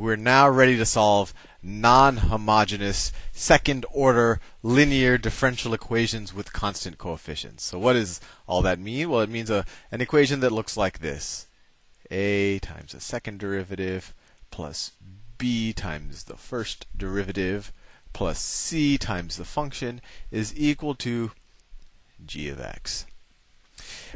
we're now ready to solve non-homogeneous second order linear differential equations with constant coefficients. So what does all that mean? Well, it means a, an equation that looks like this. a times the second derivative plus b times the first derivative plus c times the function is equal to g of x.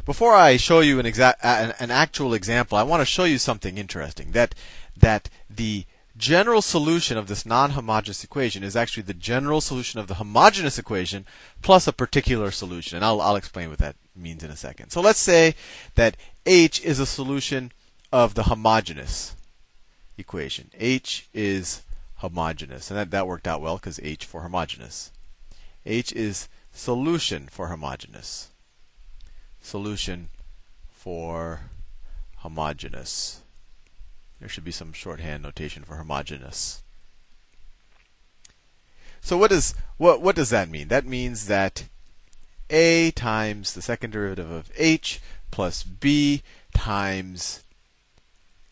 Before I show you an, exa- an, an actual example, I want to show you something interesting. That that the general solution of this non-homogeneous equation is actually the general solution of the homogeneous equation plus a particular solution. And I'll, I'll explain what that means in a second. So let's say that h is a solution of the homogeneous equation. h is homogeneous. And that, that worked out well because h for homogeneous. h is solution for homogeneous. Solution for homogeneous. There should be some shorthand notation for homogeneous. So what does what what does that mean? That means that a times the second derivative of h plus b times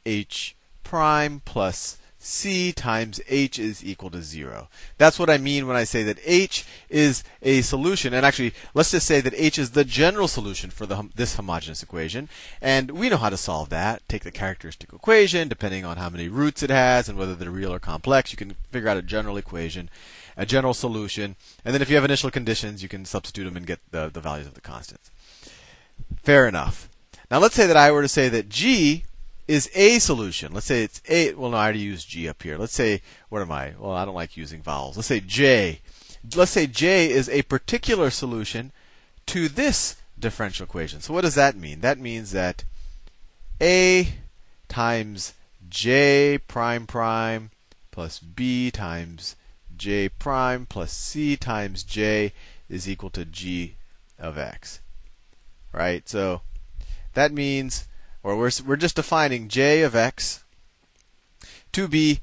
h prime plus c times h is equal to 0. That's what I mean when I say that h is a solution. And actually, let's just say that h is the general solution for the, this homogeneous equation. And we know how to solve that. Take the characteristic equation, depending on how many roots it has and whether they're real or complex, you can figure out a general equation, a general solution. And then if you have initial conditions, you can substitute them and get the, the values of the constants. Fair enough. Now let's say that I were to say that g is a solution. Let's say it's a. Well, no, I already used G up here. Let's say, what am I? Well, I don't like using vowels. Let's say J. Let's say J is a particular solution to this differential equation. So what does that mean? That means that A times J prime prime plus B times J prime plus C times J is equal to G of X. Right? So that means or we're, we're just defining j of x to be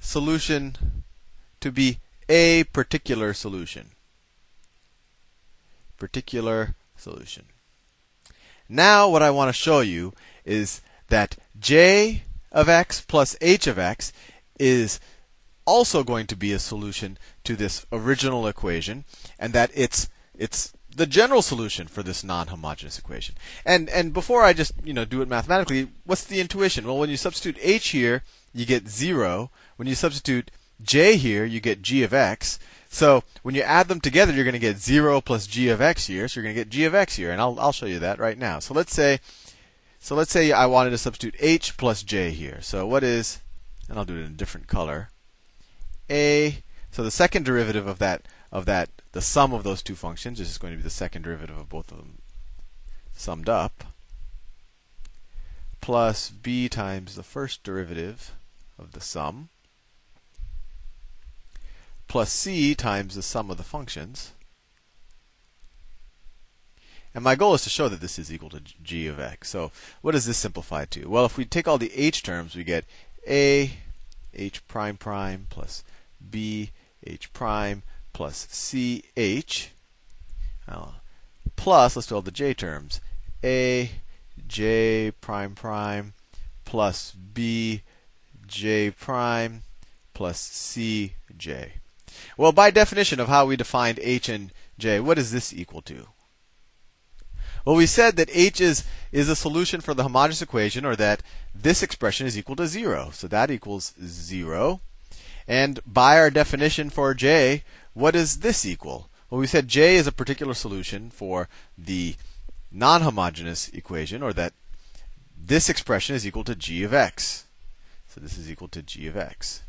solution to be a particular solution. Particular solution. Now what I want to show you is that j of x plus h of x is also going to be a solution to this original equation and that it's it's the general solution for this non-homogeneous equation. And and before I just you know do it mathematically, what's the intuition? Well, when you substitute h here, you get zero. When you substitute j here, you get g of x. So when you add them together, you're going to get zero plus g of x here. So you're going to get g of x here, and I'll I'll show you that right now. So let's say so let's say I wanted to substitute h plus j here. So what is and I'll do it in a different color. A so the second derivative of that of that the sum of those two functions this is going to be the second derivative of both of them summed up plus b times the first derivative of the sum plus c times the sum of the functions. And my goal is to show that this is equal to g of x. So what does this simplify to? Well, if we take all the h terms, we get a h prime prime plus b h prime plus ch uh, plus, let's do all the j terms, a j prime prime plus b j prime plus c j. Well, by definition of how we defined h and j, what is this equal to? Well, we said that h is, is a solution for the homogeneous equation, or that this expression is equal to 0. So that equals 0. And by our definition for j, what does this equal? Well, we said J is a particular solution for the non-homogeneous equation, or that this expression is equal to g of x. So this is equal to g of x.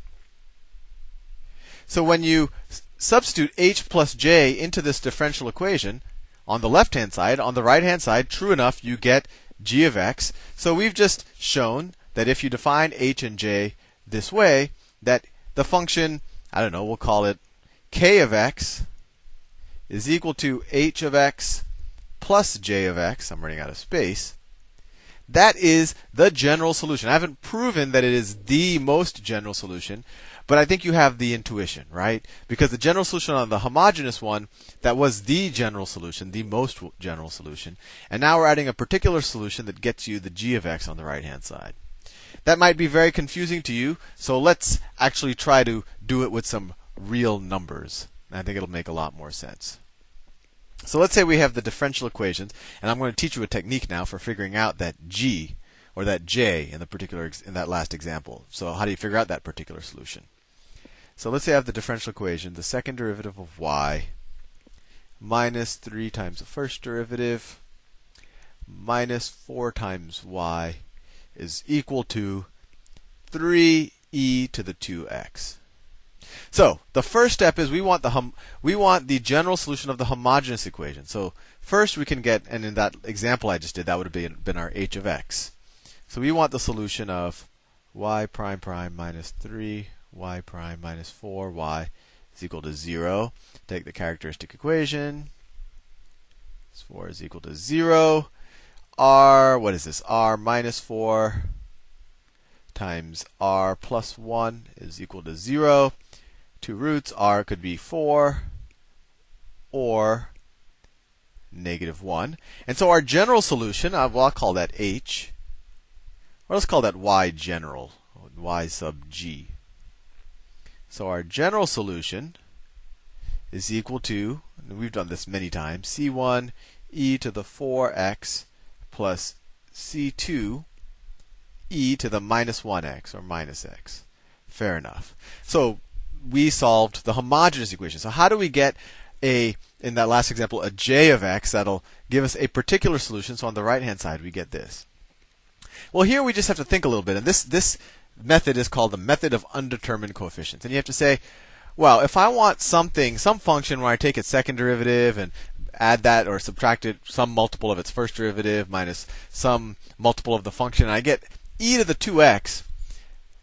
So when you substitute h plus j into this differential equation, on the left hand side, on the right hand side, true enough, you get g of x. So we've just shown that if you define h and j this way, that the function, I don't know, we'll call it k of x is equal to h of x plus j of x. I'm running out of space. That is the general solution. I haven't proven that it is the most general solution, but I think you have the intuition, right? Because the general solution on the homogeneous one, that was the general solution, the most general solution. And now we're adding a particular solution that gets you the g of x on the right hand side. that might be very confusing to you. So let's actually try to do it with some real numbers. I think it'll make a lot more sense. So let's say we have the differential equations, and I'm going to teach you a technique now for figuring out that g or that j in the particular in that last example. So how do you figure out that particular solution? So let's say I have the differential equation, the second derivative of y minus 3 times the first derivative minus 4 times y is equal to 3e to the 2x. So the first step is we want the hum, we want the general solution of the homogeneous equation. So first we can get, and in that example I just did, that would have been, been our h of x. So we want the solution of y prime prime minus 3 y prime minus 4y is equal to 0. Take the characteristic equation. This 4 is equal to 0. r, what is this? r minus 4 times r plus 1 is equal to 0. Two roots, r could be 4 or negative 1. And so our general solution, uh, well, I'll call that h. Or let's call that y general, y sub g. So our general solution is equal to, and we've done this many times, c1 e to the 4x plus c2 e to the minus 1x or minus x. Fair enough. So we solved the homogeneous equation. So how do we get a in that last example a j of x that'll give us a particular solution? So on the right hand side we get this. Well, here we just have to think a little bit, and this this method is called the method of undetermined coefficients. And you have to say, well, if I want something, some function where I take its second derivative and add that or subtract it some multiple of its first derivative minus some multiple of the function, and I get e to the 2x,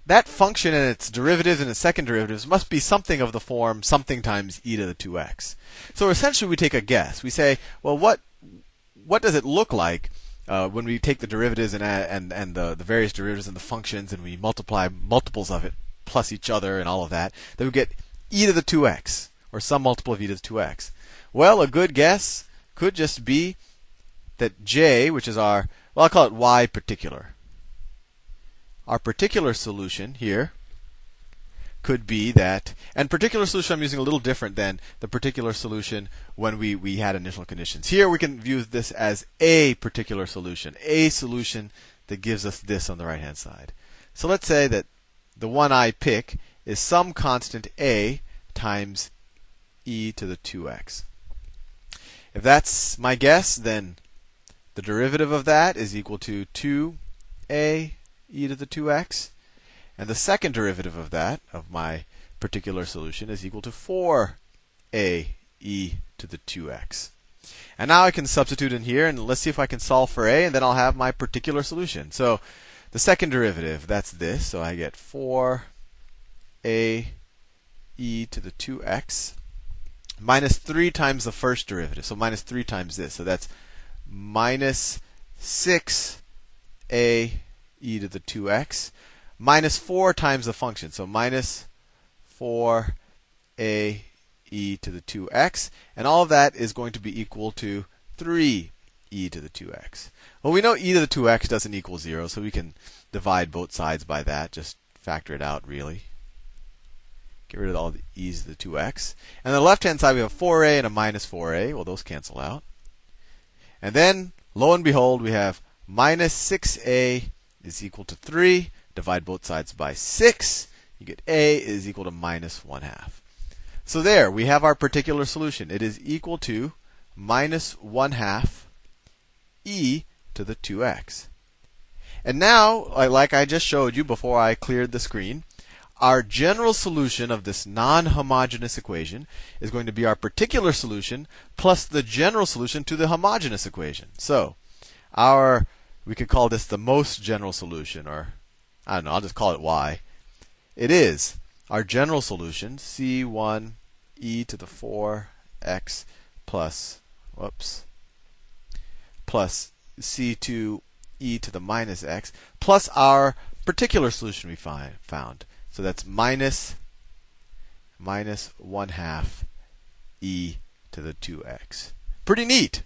that function and its derivatives and its second derivatives must be something of the form something times e to the 2x. So essentially we take a guess. We say, well, what what does it look like uh, when we take the derivatives and and and the, the various derivatives and the functions and we multiply multiples of it plus each other and all of that, then we get e to the 2x or some multiple of e to the 2x. Well, a good guess could just be that j, which is our well, I'll call it y particular. Our particular solution here could be that, and particular solution I'm using a little different than the particular solution when we, we had initial conditions. Here we can view this as a particular solution, a solution that gives us this on the right hand side. So let's say that the one I pick is some constant a times e to the 2x. If that's my guess, then the derivative of that is equal to 2a e to the 2x. And the second derivative of that, of my particular solution, is equal to 4a e to the 2x. And now I can substitute in here, and let's see if I can solve for a, and then I'll have my particular solution. So the second derivative, that's this. So I get 4a e to the 2x minus 3 times the first derivative. So minus 3 times this. So that's minus 6a e to the 2x minus 4 times the function. So minus 4a e to the 2x. And all of that is going to be equal to 3 e to the 2x. Well, we know e to the 2x doesn't equal 0, so we can divide both sides by that. Just factor it out, really. Get rid of all the e's to the 2x. And on the left hand side, we have 4a and a minus 4a. Well, those cancel out. And then, lo and behold, we have minus 6a is equal to 3 divide both sides by 6, you get a is equal to minus 1 half. So there, we have our particular solution. It is equal to minus 1 half e to the 2x. And now, like I just showed you before I cleared the screen, our general solution of this non-homogeneous equation is going to be our particular solution plus the general solution to the homogeneous equation. So, our we could call this the most general solution or I don't know, I'll just call it y. It is our general solution, c1 e to the 4x plus, whoops, plus c2 e to the minus x, plus our particular solution we find, found. So that's minus, minus 1 half e to the 2x. Pretty neat.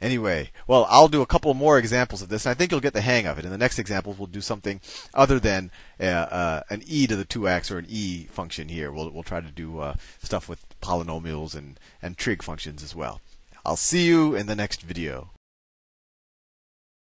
Anyway, well, I'll do a couple more examples of this, and I think you'll get the hang of it. In the next examples, we'll do something other than uh, uh, an e to the 2x or an e function here. We'll, we'll try to do uh, stuff with polynomials and, and trig functions as well. I'll see you in the next video.